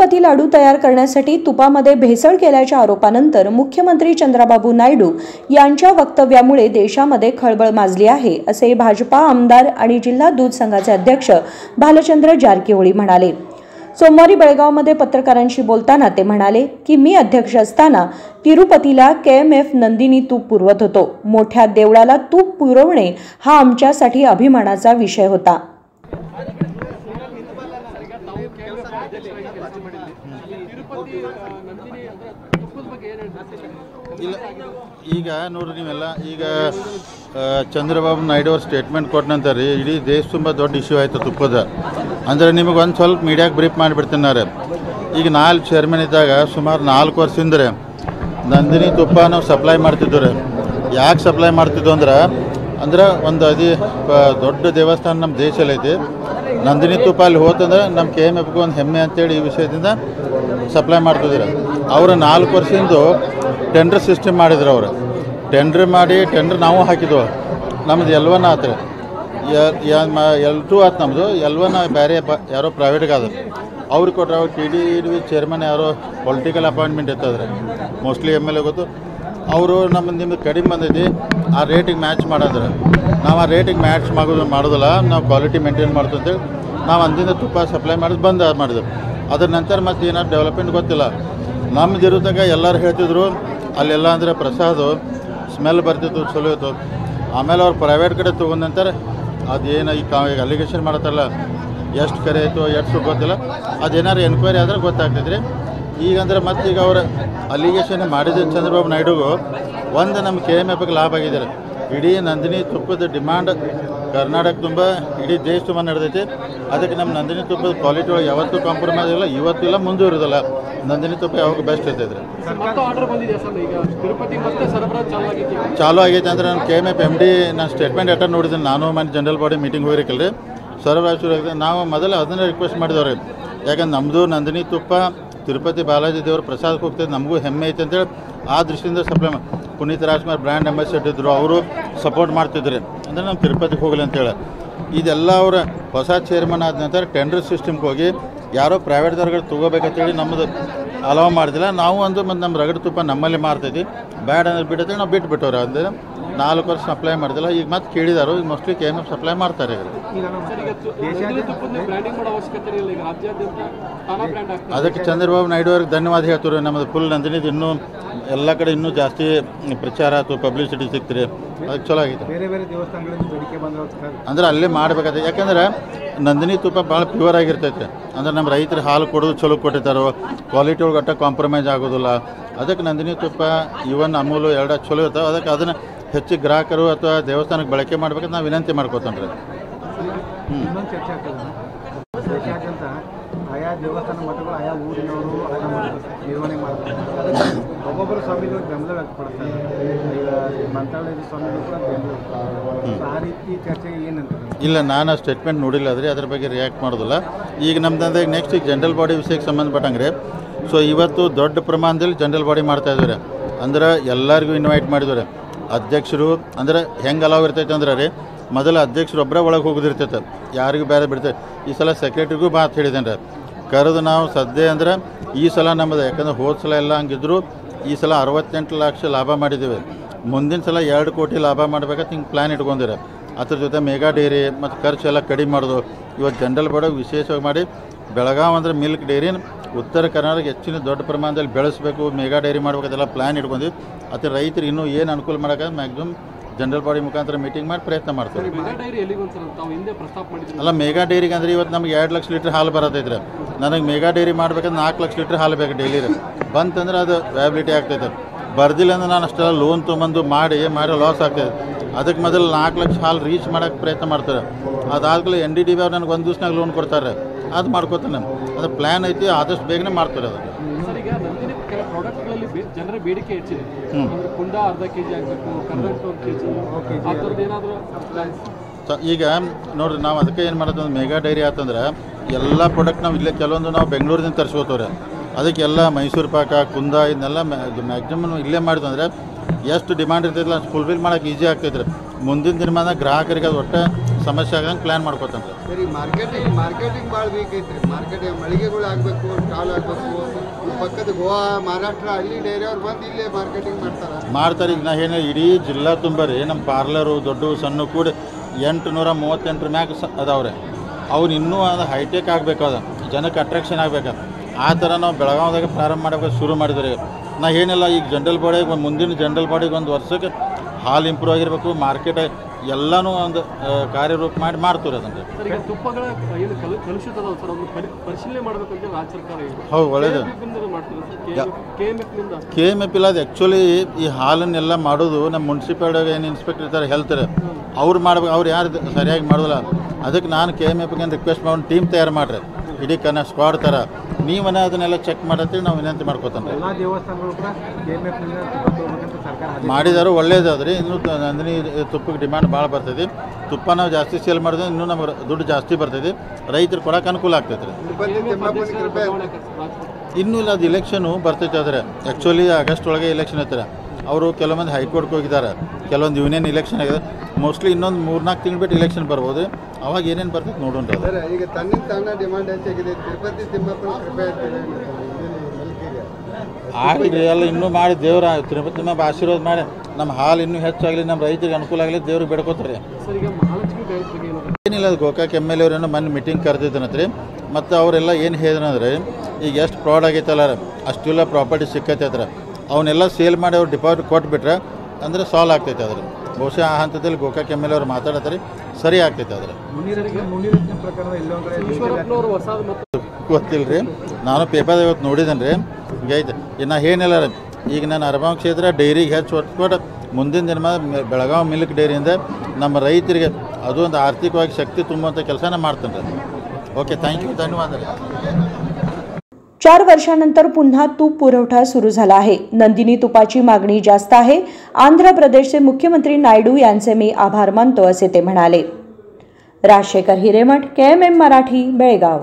तिरुपती लाडू तयार करण्यासाठी तुपामध्ये भेसळ केल्याच्या आरोपानंतर मुख्यमंत्री चंद्राबाबू नायडू यांच्या वक्तव्यामुळे देशामध्ये खळबळ माजली आहे असे भाजपा आमदार आणि जिल्हा दूध संघाचे अध्यक्ष भालचंद्र जारकिहोळी म्हणाले. सोमवारी बेळगावमध्ये पत्रकारांशी बोलताना ते म्हणाले की मी अध्यक्ष असताना तिरुपतीला के एम एफ नंदिनी तूप पुरवत होतो. मोठ्या देवळाला तूप पुरवणे हा आमच्यासाठी अभिमानाचा विषय होता. ಇಲ್ಲ, ಈಗ ನೋಡ್ರಿ ನೀವೆಲ್ಲ, ಈಗ ಚಂದ್ರಬಾಬು ನಾಯ್ಡು ಅವ್ರ ಸ್ಟೇಟ್ಮೆಂಟ್ ಕೊಟ್ಟ ರೀ, ಇಡೀ ದೇಶ ತುಂಬ ದೊಡ್ಡ ಇಶ್ಯೂ ಆಯಿತು ತುಪ್ಪದ. ಅಂದರೆ ನಿಮಗೆ ಒಂದು ಸ್ವಲ್ಪ ಮೀಡಿಯಾಗೆ ಬ್ರೀಫ್ ಮಾಡಿಬಿಡ್ತಿದ್ದಾರೆ ಈಗ ನಾಲ್ಕು ಚೇರ್ಮನ್ ಇದ್ದಾಗ ಸುಮಾರು ನಾಲ್ಕು ವರ್ಷದಿಂದ ನಂದಿನಿ ತುಪ್ಪ ನಾವು ಸಪ್ಲೈ ಮಾಡ್ತಿದ್ವು ರೀ ಯಾಕೆ ಸಪ್ಲೈ ಮಾಡ್ತಿದ್ವು ಅಂದ್ರೆ ಅಂದ್ರೆ ಒಂದು ಅದಿ ದೊಡ್ಡ ದೇವಸ್ಥಾನ ನಮ್ಮ ದೇಶದಲ್ಲಿ ಐತಿ. ನಂದಿನಿ ತುಪ್ಪ ಅಲ್ಲಿ ಹೋತಂದ್ರೆ ನಮ್ಮ ಕೆ ಎಂ ಎಫ್ಗೆ ಒಂದು ಹೆಮ್ಮೆ ಅಂತೇಳಿ ಈ ವಿಷಯದಿಂದ ಸಪ್ಲೈ ಮಾಡ್ತಿದ್ರು ಅವರು ನಾಲ್ಕು ವರ್ಷದಿಂದ ಟೆಂಡರ್ ಸಿಸ್ಟಮ್ ಮಾಡಿದ್ರು ಅವರು. ಟೆಂಡ್ರ್ ಮಾಡಿ ಟೆಂಡ್ರ್ ನಾವು ಹಾಕಿದ್ವು. ನಮ್ದು ಎಲ್ವನ ಆತ್ರಿ. ಎಲ್ ಟು ಆತು ನಮ್ಮದು ಎಲ್ವನ ಬೇರೆ ಯಾರೋ ಪ್ರೈವೇಟ್ಗೆ ಆದ್ರೆ. ಅವ್ರಿಗೆ ಕೊಟ್ಟರೆ ಅವ್ರು ಟಿ ಡಿ ಡಿ ಚೇರ್ಮನ್ ಯಾರೋ ಪೊಲಿಟಿಕಲ್ ಅಪಾಯಿಂಟ್ಮೆಂಟ್ ಇರ್ತದ್ರೆ ಮೋಸ್ಟ್ಲಿ ಎಂ ಎಲ್ ಎ ಗೊತ್ತು. ಅವರು ನಮ್ಮ ನಿಮ್ಮದು ಕಡಿಮೆ ಬಂದೈತಿ. ಆ ರೇಟಿಗೆ ಮ್ಯಾಚ್ ಮಾಡಿದ್ರೆ. ನಾವು ಆ ರೇಟಿಗೆ ಮ್ಯಾಚ್ ಮಾಡೋದು ಮಾಡೋದಿಲ್ಲ. ನಾವು ಕ್ವಾಲಿಟಿ ಮೇಂಟೈನ್ ಮಾಡ್ತಂತೇಳಿ ನಾವು ಅಂದಿಂದ ತುಪ್ಪ ಸಪ್ಲೈ ಮಾಡೋದು ಬಂದ್ ಮಾಡಿದ್ರು ಅದ್ರ ನಂತರ ಮತ್ತೆ ಏನಾದ್ರು ಡೆವಲಪ್ಮೆಂಟ್ ಗೊತ್ತಿಲ್ಲ. ನಮ್ದು ಇರೋದಾಗ ಎಲ್ಲರೂ ಹೇಳ್ತಿದ್ರು ಅಲ್ಲೆಲ್ಲ ಅಂದರೆ ಪ್ರಸಾದ ಸ್ಮೆಲ್ ಬರ್ತಿತ್ತು, ಚಲೋ ಇತ್ತು. ಆಮೇಲೆ ಅವ್ರು ಪ್ರೈವೇಟ್ ಕಡೆ ತೊಗೊಂಡಂತಾರೆ ಅದೇನು ಈ ಕಾ ಈಗ ಅಲಿಗೇಷನ್ ಮಾಡತ್ತಲ್ಲ ಎಷ್ಟು ಕರೆ ಆಯಿತು, ಎಷ್ಟು ಗೊತ್ತಿಲ್ಲ. ಅದೇನಾರು ಎನ್ಕ್ವೈರಿ ಆದ್ರೆ ಗೊತ್ತಾಗ್ತೈತ್ರಿ. ಈಗ ಅಂದ್ರೆ ಮತ್ತೆ ಈಗ ಅವ್ರು ಅಲಿಗೇಷನ್ ಮಾಡಿದ ಚಂದ್ರಬಾಬು ನಾಯ್ಡುಗೂ, ಒಂದು ನಮ್ಮ ಕೆ ಎಂ ಎಫ್ಗೆ ಲಾಭ ಆಗಿದ್ದಾರೆ. ಇಡೀ ನಂದಿನಿ ತುಪ್ಪದ ಡಿಮಾಂಡ್ ಕರ್ನಾಟಕ ತುಂಬ ಇಡೀ ದೇಶ ತುಂಬ ನಡೆದೈತಿ. ಅದಕ್ಕೆ ನಮ್ಮ ನಂದಿನಿ ತುಪ್ಪದ ಕ್ವಾಲಿಟಿ ಒಳಗೆ ಯಾವತ್ತೂ ಕಾಂಪ್ರಮೈಸ್ ಇಲ್ಲ ಇವತ್ತು ಇಲ್ಲ ಮುಂದೂ ಇರೋದಿಲ್ಲ ನಂದಿನಿ ತುಪ್ಪ ಯಾವಾಗ ಬೆಸ್ಟ್ ಇರ್ತೈತ್ರಿ ಚಾಲು ಆಗೈತಿ ಅಂದ್ರೆ ನಾನು K M F M D ನಾನು ಸ್ಟೇಟ್ಮೆಂಟ್ ಅಟೆಂಡ್ ನೋಡಿದ್ದೀನಿ. ನಾನು ಮನೆ ಜನರಲ್ ಬಾಡಿ ಮೀಟಿಂಗ್ ಹೋಗಿರಕಲ್ರಿ. ಸರ್ವರಾಜ್ ಶುರು ಆಗಿದೆ. ನಾವು ಮೊದಲು ಅದನ್ನೇ ರಿಕ್ವೆಸ್ಟ್ ಮಾಡಿದವ್ರಿ. ಯಾಕಂದ್ರೆ ನಮ್ಮದು ನಂದಿನಿ ತುಪ್ಪ ತಿರುಪತಿ ಬಾಲಾಜಿ ದೇವ್ರ ಪ್ರಸಾದಕ್ಕೆ ಹೋಗ್ತೈತೆ. ನಮಗೂ ಹೆಮ್ಮೆ ಐತೆ ಅಂತೇಳಿ ಆ ದೃಷ್ಟಿಯಿಂದ supply Puneeth Rajkumar brand ambassador ಇದ್ದರು ಅವರು ಸಪೋರ್ಟ್ ಮಾಡ್ತಿದ್ರು ಅಂದರೆ ನಮ್ಮ ತಿರುಪತಿಗೆ ಹೋಗಲಿ ಅಂತೇಳಿ ಇದೆಲ್ಲ ಅವರ ಹೊಸ ಚೇರ್ಮನ್ ಆದ ನಂತರ ಟೆಂಡರ್ ಸಿಸ್ಟಮ್ಗೆ ಹೋಗಿ ಯಾರೋ ಪ್ರೈವೇಟ್ದವ್ರಿಗೆ ತೊಗೋಬೇಕಂತೇಳಿ ನಮ್ಮದು ಅಲವ ಮಾಡ್ತಿಲ್ಲ ನಾವು ಒಂದು ಮತ್ತು ನಮ್ಮ ರಗಡ ತುಪ್ಪ ನಮ್ಮಲ್ಲಿ ಮಾರ್ತೈತಿ. ಬ್ಯಾಡ್ ಅಂದ್ರೆ ಬಿಡತ್ತೆ ನಾವು ಬಿಟ್ಟು ಬಿಟ್ಟವ್ರೆ. ಅಂದರೆ ನಾಲ್ಕು ವರ್ಷ ಸಪ್ಲೈ ಮಾಡಿದಿಲ್ಲ. ಈಗ ಮತ್ತೆ ಕೇಳಿದಾರು ಈಗ mostly K M F supply ಮಾಡ್ತಾರೆ ಅದಕ್ಕೆ ಚಂದ್ರಬಾಬು ನಾಯ್ಡು ಅವ್ರಿಗೆ ಧನ್ಯವಾದ ಹೇಳ್ತಾರೆ ನಮ್ಮದು ಫುಲ್ ನಂದಿನಿದು ಇನ್ನೂ ಎಲ್ಲ ಕಡೆ ಇನ್ನೂ ಜಾಸ್ತಿ ಪ್ರಚಾರ ಅಥವಾ ಪಬ್ಲಿಸಿಟಿ ಸಿಕ್ತಿರಿ. ಅದಕ್ಕೆ ಚಲೋ ಆಗಿತ್ತು ಬೇರೆ ಬೇರೆ ದೇವಸ್ಥಾನಗಳಿಂದ ಬೇಡಿಕೆ ಬಂದ್ರೆ ಸರ್ ಅಂದ್ರೆ ಅಲ್ಲೇ ಮಾಡ್ಬೇಕಾಗ್ತದೆ ಯಾಕಂದ್ರೆ ನಂದಿನಿ ತುಪ್ಪ ಭಾಳ ಪ್ಯೂರ್ ಆಗಿರ್ತೈತೆ. ಅಂದ್ರೆ ನಮ್ಮ ರೈತರು ಹಾಲು ಕೊಡೋದು ಚಲೋ ಕೊಟ್ಟಿರ್ತಾರೋ ಕ್ವಾಲಿಟಿ ಒಳಗೆ ಅಟ್ಟ ಕಾಂಪ್ರಮೈಸ್ ಆಗೋದಿಲ್ಲ. ಅದಕ್ಕೆ ನಂದಿನಿ ತುಪ್ಪ ಇವನ್ ಅಮೂಲು ಎರಡ ಚಲೋ ಇರ್ತಾವೆ. ಅದಕ್ಕೆ ಅದನ್ನು ಹೆಚ್ಚು ಗ್ರಾಹಕರು ಅಥವಾ ದೇವಸ್ಥಾನಕ್ಕೆ ಬಳಕೆ ಮಾಡ್ಬೇಕಂತ ನಾವು ವಿನಂತಿ ಮಾಡ್ಕೋತಂದ್ರೆ ಆಗ್ತದೆ. ಆಯಾ ದೇವಸ್ಥಾನ ಮಠಗಳು, ಆಯಾ ಊರಿನವರು ನಿರ್ವಹಣೆ ಮಾಡ್ತಾರೆ ಒಬ್ಬೊಬ್ಬರು ಸ್ವಾಮಿಗಳು ಬೆಂಬಲ ವ್ಯಕ್ತಪಡ್ತಾರೆ ಈಗ ಮಂತ್ರಾಲಯದ ಸ್ವಾಮಿಗಳು ಕೂಡ ಬೆಂಬಲ ಆ ರೀತಿ ಚರ್ಚೆಗೆ ಏನಂತ ಇಲ್ಲ ನಾನು ಸ್ಟೇಟ್ಮೆಂಟ್ ನೋಡಿಲ್ಲ ಆದರೆ ಅದ್ರ ಬಗ್ಗೆ ರಿಯಾಕ್ಟ್ ಮಾಡೋದಿಲ್ಲ. ಈಗ ನಮ್ದು ನೆಕ್ಸ್ಟ್ ಈಗ ಜನರಲ್ ಬಾಡಿ ವಿಷಯಕ್ಕೆ ಸಂಬಂಧಪಟ್ಟಂಗೆ ಸೊ ಇವತ್ತು ದೊಡ್ಡ ಪ್ರಮಾಣದಲ್ಲಿ ಜನರಲ್ ಬಾಡಿ ಮಾಡ್ತಾ ಇದ್ದಾರೆ. ಅಂದ್ರೆ ಎಲ್ಲರಿಗೂ ಇನ್ವೈಟ್ ಮಾಡಿದ್ದಾರೆ. ಅಧ್ಯಕ್ಷರು ಅಂದ್ರೆ ಹೆಂಗೆ ಅಲಾವ್ ಇರ್ತೈತೆ ಅಂದ್ರೆ ರೀ ಮೊದಲು ಅಧ್ಯಕ್ಷರು ಒಬ್ಬರೇ ಒಳಗೆ ಹೋಗೋದಿರ್ತೈತೆ. ಯಾರಿಗೂ ಬೇರೆ ಬಿಡ್ತೈತೆ. ಈ ಸಲ ಸೆಕ್ರೆಟ್ರಿಗೂ ಮಾತು ಹೇಳಿದ್ದೇನೆ ರೀ ಕರೆದು ನಾವು ಸದ್ಯ ಅಂದ್ರೆ ಈ ಸಲ ನಮ್ಮದು, ಯಾಕಂದ್ರೆ ಹೋದ ಸಲ ಎಲ್ಲ ಹಂಗಿದ್ರು, ಈ ಸಲ ಅರವತ್ತೆಂಟು ಲಕ್ಷ ಲಾಭ ಮಾಡಿದ್ದೀವಿ. ಮುಂದಿನ ಸಲ ಎರಡು ಕೋಟಿ ಲಾಭ ಮಾಡಬೇಕಂತ ಹಿಂಗೆ ಪ್ಲ್ಯಾನ್ ಇಟ್ಕೊಂಡಿರ ಅದ್ರ ಜೊತೆ ಮೆಗಾ ಡೈರಿ ಮತ್ತು ಖರ್ಚು ಎಲ್ಲ ಕಡಿಮೆ ಮಾಡೋದು. ಇವತ್ತು ಜನರಲ್ ಬಡ ವಿಶೇಷವಾಗಿ ಮಾಡಿ, ಬೆಳಗಾವ್ ಅಂದರೆ ಮಿಲ್ಕ್ ಡೈರಿನ ಉತ್ತರ ಕರ್ನಾಟಕ ಹೆಚ್ಚಿನ ದೊಡ್ಡ ಪ್ರಮಾಣದಲ್ಲಿ ಬೆಳೆಸಬೇಕು, ಮೆಗಾ ಡೈರಿ ಅದೆಲ್ಲ ಪ್ಲ್ಯಾನ್ ಇಟ್ಕೊಂಡಿವಿ ಅದ್ರ ರೈತರು ಇನ್ನೂ ಏನು ಅನುಕೂಲ ಮಾಡೋಕೆ ಮ್ಯಾಕ್ಸಿಮಮ್ ಜನರಲ್ ಬಾಡಿ ಮುಖಾಂತರ ಮೀಟಿಂಗ್ ಮಾಡಿ ಪ್ರಯತ್ನ ಮಾಡ್ತಾರೆ ಅಲ್ಲ ಮೇಗಾ ಡೈರಿಗೆ ಅಂದ್ರೆ ಇವತ್ತು ನಮ್ಗೆ ಎರಡು ಲಕ್ಷ ಲೀಟ್ರ್ ಹಾಲು ಬರತೈತ್ರಿ. ನನಗೆ ಮೇಗಾ ಡೈರಿ ಮಾಡ್ಬೇಕಂದ್ರೆ ನಾಲ್ಕು ಲಕ್ಷ ಲೀಟ್ರ್ ಹಾಲು ಬೇಕು ಡೈಲಿ ರೀ. ಬಂತಂದ್ರೆ ಅದು ವ್ಯಾಬಿಲಿಟಿ ಆಗ್ತೈತೆ. ಬರ್ದಿಲ್ಲ ಅಂದ್ರೆ ನಾನು ಅಷ್ಟೆಲ್ಲ ಲೋನ್ ತೊಗೊಂಬಂದು ಮಾಡಿ ಮಾಡಿ ಲಾಸ್ ಆಗ್ತೈತೆ. ಅದಕ್ಕೆ ಮೊದಲು ನಾಲ್ಕು ಲಕ್ಷ ಹಾಲು ರೀಚ್ ಮಾಡೋಕ್ಕೆ ಪ್ರಯತ್ನ ಮಾಡ್ತಾರೆ. ಅದಾದ್ಮೇಲೆ ಎನ್ ಡಿ ಡಿ ಬಿ ಅವ್ರು ನನಗೆ ಒಂದು ದಿವ್ಸನಾಗ ಲೋನ್ ಕೊಡ್ತಾರೆ. ಅದು ಮಾಡ್ಕೋತಾನೆ. ಅದು ಪ್ಲ್ಯಾನ್ ಐತಿ ಆದಷ್ಟು ಬೇಗನೆ ಮಾಡ್ತಾರೆ ಅದು ಸರ್ ಈಗ ನಂದಿನಿ ಕೆಲ ಪ್ರಾಡಕ್ಟ್ಗಳಲ್ಲಿ ಬೇ- ಜನರ ಬೇಡಿಕೆ ಹೆಚ್ಚಿದೆ. ಅಂದ್ರೆ ಕುಂಡ ಅರ್ಧ ಕೆ ಜಿ ಆಗಬೇಕು ಕರ್ನಾಟಕ ಒಂದು ಕೆ ಜಿ ಆ ಥರದ್ದು ಏನಾದರೂ ಸೊ ಈಗ ನೋಡ್ರಿ ನಾವು ಅದಕ್ಕೆ ಏನು ಮಾಡೋದು ಒಂದು ಮೆಗಾ ಡೈರಿ ಆತಂದ್ರೆ ಎಲ್ಲ ಪ್ರಾಡಕ್ಟ್ ನಾವು ಇಲ್ಲೇ ಕೆಲವೊಂದು ನಾವು ಬೆಂಗಳೂರಿಂದ ತರಿಸ್ಕೋತವ್ರೆ. ಅದಕ್ಕೆಲ್ಲ ಮೈಸೂರು ಪಾಕ ಕುಂದ ಇದನ್ನೆಲ್ಲ ಮ್ಯಾಕ್ಸಿಮಮ್ ಇಲ್ಲೇ ಮಾಡಿದಂದ್ರೆ ಅಂದ್ರೆ ಎಷ್ಟು ಡಿಮ್ಯಾಂಡ್ ಇರ್ತೈತಿಲ್ಲ ಅಷ್ಟು ಫುಲ್ಫಿಲ್ ಮಾಡೋಕೆ ಈಸಿ ಆಗ್ತೈತ್ರಿ. ಮುಂದಿನ ದಿನಮಾನ ಗ್ರಾಹಕರಿಗೆ ಅದು ಒಟ್ಟು ಸಮಸ್ಯೆ ಆಗಂಗೆ ಪ್ಲ್ಯಾನ್ ಮಾಡ್ಕೋತಾನೆ ಸರಿ ಮಾರ್ಕೆಟಿಂಗ್ ಮಾರ್ಕೆಟಿಂಗ್ ಭಾಳ ವೀಕ್ ಐತ್ರಿ. ಮಾರ್ಕೆಟಿಂಗ್ ಮಳಿಗೆಗಳು ಆಗಬೇಕು ಸ್ಟಾಲ್ ಆಗಬೇಕು. ಮಾಡ್ತಾರೆ. ಮಾಡ್ತಾರೆ. ಈಗ ನಾ ಏನು ಇಡೀ ಜಿಲ್ಲಾ ತುಂಬ ರೀ ನಮ್ಮ ಪಾರ್ಲರು, ದೊಡ್ಡ ಸಣ್ಣ ಕೂಡ ಎಂಟು ನೂರ ಮೂವತ್ತೆಂಟರ ಮ್ಯಾಗ ಸ ಅದಾವ್ರೆ. ಅವ್ರು ಇನ್ನೂ ಅದು ಹೈಟೆಕ್ ಆಗಬೇಕು ಅದು. ಜನಕ್ಕೆ ಅಟ್ರಾಕ್ಷನ್ ಆಗ್ಬೇಕು. ಆ ಥರ ನಾವು ಬೆಳಗಾವ್ದಾಗ ಪ್ರಾರಂಭ ಮಾಡಬೇಕು, ಶುರು ಮಾಡಿದ್ರಿ. ನಾ ಏನಿಲ್ಲ, ಈಗ ಜನರಲ್ ಬಾಡಿಗೆ ಮುಂದಿನ ಜನರಲ್ ಬಾಡಿಗೆ ಒಂದು ವರ್ಷಕ್ಕೆ ಹಾಲು ಇಂಪ್ರೂವ್ ಆಗಿರಬೇಕು ಮಾರ್ಕೆಟ್ ಎಲ್ಲನೂ ಒಂದು ಕಾರ್ಯರೂಪ ಮಾಡಿ ಮಾಡ್ತೀವಿ ಅದನ್ನು. ಸರ್ ಈಗ ತುಪ್ಪಗಳ ಏನು ಕಲು ಕಲುಷಿತ ಅದಾವ ಸರ್ ಅದನ್ನ ಪರಿ ಪರಿಶೀಲನೆ ಮಾಡಬೇಕು ಅಂತ ರಾಜ್ಯ ಸರ್ಕಾರ ಇದೆ. ಹೌದು ಒಳ್ಳೇದು. ಕೆ ಎಂ ಎಫ್ನಿಂದ ಕೆ ಎಂ ಎಫ್ ಇಲ್ಲ ಅದು ಆ್ಯಕ್ಚುಲಿ ಈ ಹಾಲನ್ನೆಲ್ಲ ಮಾಡೋದು ನಮ್ಮ ಮುನ್ಸಿಪಾಲ್ಟಿಯಾಗ ಏನು ಇನ್ಸ್ಪೆಕ್ಟರ್ ಇರ್ತಾರೆ ಹೇಳ್ತಾರೆ. ಅವ್ರು ಮಾಡ್ಬೇಕು ಅವ್ರು ಯಾರು ಸರಿಯಾಗಿ ಮಾಡೋದಿಲ್ಲ. ಅದಕ್ಕೆ ನಾನು ಕೆ ಎಂ ಎಫ್ಗೆ ರಿಕ್ವೆಸ್ಟ್ ಮಾಡಿ ಟೀಮ್ ತಯಾರು ಮಾಡ್ರಿ. ಇಡೀ ಕನ್ನ ಸ್ಕ್ವಾಡ್ ಥರ ನೀವನ್ನ ಅದನ್ನೆಲ್ಲ ಚೆಕ್ ಮಾಡತ್ತೀವಿ ನಾವು ವಿನಂತಿ ಮಾಡ್ಕೋತಾನೆ ಮಾಡಿದಾರು ಒಳ್ಳೇದಾದ್ರಿ ಇನ್ನೂ ನಂದಿನಿ ತುಪ್ಪಕ್ಕೆ ಡಿಮ್ಯಾಂಡ್ ಭಾಳ ಬರ್ತೈತಿ. ತುಪ್ಪ ನಾವು ಜಾಸ್ತಿ ಸೇಲ್ ಮಾಡಿದ್ರೆ ಇನ್ನೂ ನಮ್ಗೆ ದುಡ್ಡು ಜಾಸ್ತಿ ಬರ್ತೈತಿ. ರೈತರು ಕೊಡೋಕೆ ಅನುಕೂಲ ಆಗ್ತೈತೆ ರೀ ಇನ್ನೂ ಇಲ್ಲ ಅದು ಇಲೆಕ್ಷನು ಬರ್ತೈತೆ ಆದರೆ ಆ್ಯಕ್ಚುಲಿ ಆಗಸ್ಟ್ ಒಳಗೆ ಇಲೆಕ್ಷನ್ ಐತಾರೆ. ಅವರು ಕೆಲವೊಂದು ಹೈಕೋರ್ಟ್ಗೆ ಹೋಗಿದ್ದಾರೆ. ಕೆಲವೊಂದು ಯೂನಿಯನ್ ಇಲೆಕ್ಷನ್ ಆಗಿದೆ. ಮೋಸ್ಟ್ಲಿ ಇನ್ನೊಂದು ಮೂರ್ನಾಲ್ಕು ತಿಂಗಳು ಬಿಟ್ಟು ಇಲೆಕ್ಷನ್ ಬರ್ಬೋದು. ಅವಾಗ ಏನೇನು ಬರ್ತೈತೆ ನೋಡೋಣ ಈಗ ತನ್ನಿಂದ ತಾನ ಡಿಮಾಂಡ್ ಹೆಚ್ಚಾಗಿದೆ. ತಿರುಪತಿ ತಿಮ್ಮಪ್ಪನ ಕೃಪೆ ಐತೆ ಆಗಲಿ ಎಲ್ಲ ಇನ್ನೂ ಮಾಡಿ ದೇವ್ರ ತಿರುಪತಿ ತಿಮ್ಮಪ್ಪ ಆಶೀರ್ವಾದ ಮಾಡಿ. ನಮ್ಮ ಹಾಲು ಇನ್ನೂ ಹೆಚ್ಚಾಗಲಿ ನಮ್ಮ ರೈತರಿಗೆ ಅನುಕೂಲ ಆಗಲಿ ದೇವ್ರಿಗೆ ಬೇಡ್ಕೋತಾರೆ. ಏನಿಲ್ಲ ಅದು ಗೋಕಾಕ್ ಎಂ ಎಲ್ ಅವ್ರೇನೋ ಮೊನ್ನೆ ಮೀಟಿಂಗ್ ಕರೆದಿದ್ದನತ್ರಿ ಮತ್ತು ಅವರೆಲ್ಲ ಏನು ಹೇಳಿದ್ರಂದ್ರೆ ಈಗ ಎಷ್ಟು ಫ್ರಾಡ್ ಆಗೈತಲ್ಲ ಅಷ್ಟೆಲ್ಲ ಪ್ರಾಪರ್ಟಿ ಸಿಕ್ಕತ್ತೆ ಅದ್ರ ಅವನ್ನೆಲ್ಲ ಸೇಲ್ ಮಾಡಿ ಅವ್ರು ಡಿಪಾಸಿಟ್ ಕೊಟ್ಬಿಟ್ರೆ ಅಂದರೆ ಸಾಲ್ವ್ ಆಗ್ತೈತೆ ಅದ್ರ ಬಹುಶಃ ಆ ಹಂತದಲ್ಲಿ ಗೋಕಾಕ್ ಎಂ ಎಲ್ ಅವ್ರು ಮಾತಾಡತ್ತಾರೆ ಸರಿ ಆಗ್ತೈತೆ ಅದ್ರ ಗೊತ್ತಿಲ್ಲ ರೀ ನಾನು ಪೇಪರ್ ಇವತ್ತು ನೋಡಿದ್ದೇನೆ ರೀ ಹಿಂಗೈತೆ ಇನ್ನು ಏನಿಲ್ಲ ರೀ. ಈಗ ನಾನು ಅರಬಾವ್ ಕ್ಷೇತ್ರ ಡೈರಿಗೆ ಹೆಚ್ಚು ಒತ್ತು ಕೊಟ್ಟು ಮುಂದಿನ ದಿನ ಬೆಳಗಾವಿ ಮಿಲ್ಕ್ ಡೈರಿಯಿಂದ ನಮ್ಮ ರೈತರಿಗೆ ಅದು ಒಂದು ಆರ್ಥಿಕವಾಗಿ ಶಕ್ತಿ ತುಂಬುವಂಥ ಕೆಲಸನ ಮಾಡ್ತೇನೆ ರೀ ಓಕೆ ಥ್ಯಾಂಕ್ ಯು ಧನ್ಯವಾದ ರೀ चार वर्षानंतर पुन्हा तूप पुरवठा सुरू झाला आहे. नंदिनी तुपाची मागणी जास्त आहे. आंध्र प्रदेशचे मुख्यमंत्री नायडू यांचे मी आभार मानतो असे ते म्हणाले. राजशेखर हिरेमठ के एम एम मराठी बेळगाव.